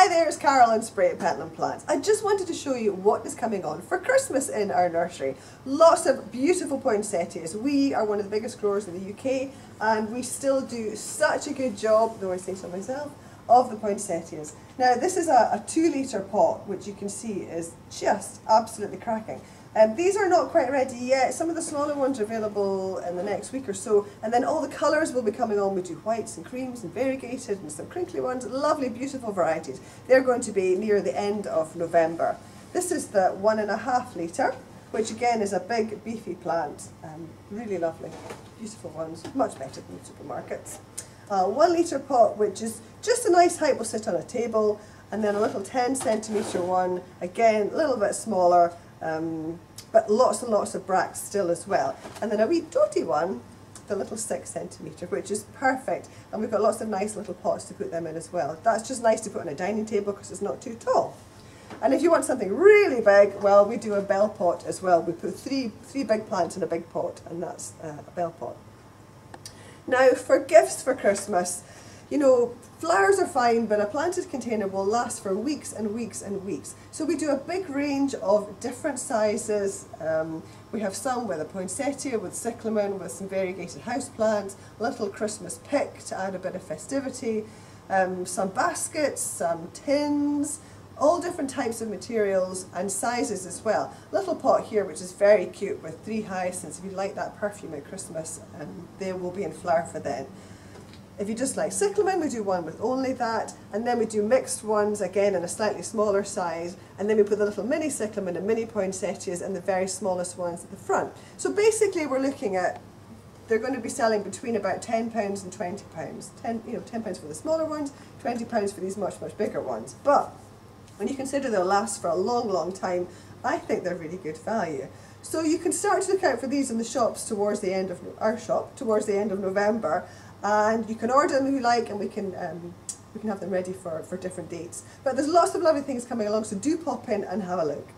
Hi there, it's Carol in Spray at Pentland Plants. I just wanted to show you what is coming on for Christmas in our nursery. Lots of beautiful poinsettias. We are one of the biggest growers in the UK and we still do such a good job, though I say so myself, of the poinsettias. Now this is a, a two litre pot which you can see is just absolutely cracking. Um, these are not quite ready yet. Some of the smaller ones are available in the next week or so. And then all the colours will be coming on. We do whites and creams and variegated and some crinkly ones. Lovely, beautiful varieties. They're going to be near the end of November. This is the one and a half litre, which again is a big, beefy plant. Um, really lovely, beautiful ones. Much better than the supermarkets. Uh, one litre pot, which is just a nice height, will sit on a table. And then a little 10 centimetre one, again, a little bit smaller, um, but lots and lots of bracts still as well. And then a wee dotty one, the little six centimetre, which is perfect. And we've got lots of nice little pots to put them in as well. That's just nice to put on a dining table because it's not too tall. And if you want something really big, well, we do a bell pot as well. We put three, three big plants in a big pot, and that's uh, a bell pot. Now, for gifts for Christmas, you know, flowers are fine, but a planted container will last for weeks and weeks and weeks. So we do a big range of different sizes. Um, we have some with a poinsettia, with cyclamen, with some variegated houseplants, little Christmas pick to add a bit of festivity, um, some baskets, some tins, all different types of materials and sizes as well. Little pot here which is very cute with three hyacinths. If you like that perfume at Christmas, um, they will be in flower for then. If you just like cyclamen, we do one with only that, and then we do mixed ones, again in a slightly smaller size, and then we put the little mini cyclamen and mini poinsettias and the very smallest ones at the front. So basically we're looking at, they're going to be selling between about £10 and £20. 10, you know, £10 for the smaller ones, £20 for these much, much bigger ones. But when you consider they'll last for a long, long time, I think they're really good value. So you can start to look out for these in the shops towards the end of our shop, towards the end of November, and you can order them if you like and we can um, we can have them ready for, for different dates. But there's lots of lovely things coming along so do pop in and have a look.